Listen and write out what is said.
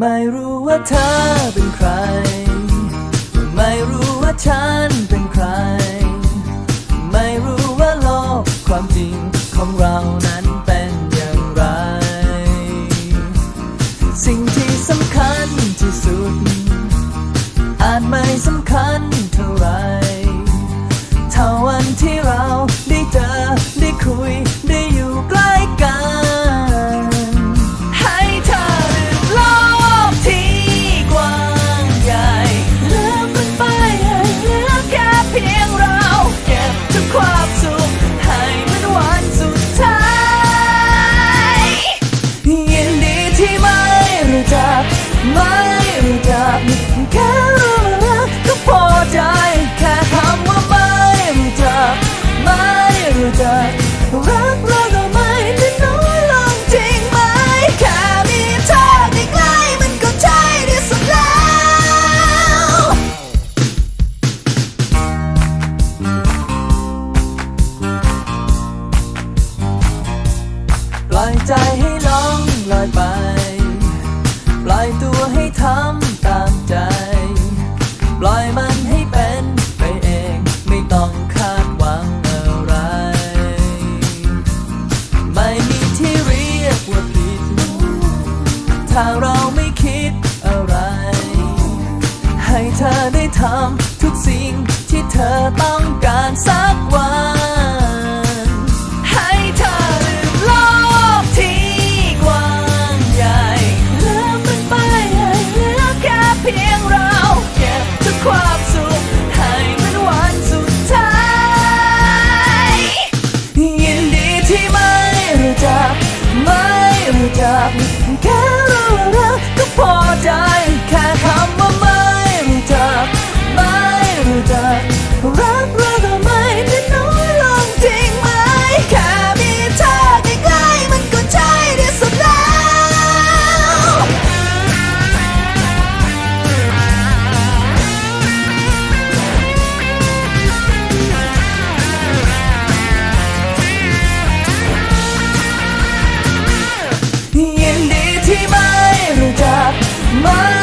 ไม่รู้ว่าเธอเป็นใคร ไม่รู้ว่าฉันเป็นใคร รู้จัก ไม่รู้จักแค่รู้รักก็พอใจ แค่คำว่าไม่รู้จัก ไม่รู้จักรักเราก็ไม่ได้น้อยลงจริงไหม แค่มีเธอใกล้ๆมันก็ใช่ที่สุดแล้ว ปล่อยใจให้ลองลอยไปำตามใจ ปล่อยมันให้เป็นไปเอง ไม่ต้องคาดหวังอะไร ไม่มีที่เรียกว่าผิด ถ้าเราไม่คิดอะไร ให้เธอได้ทำทุกสิ่งที่เธอต้องการสักวัน My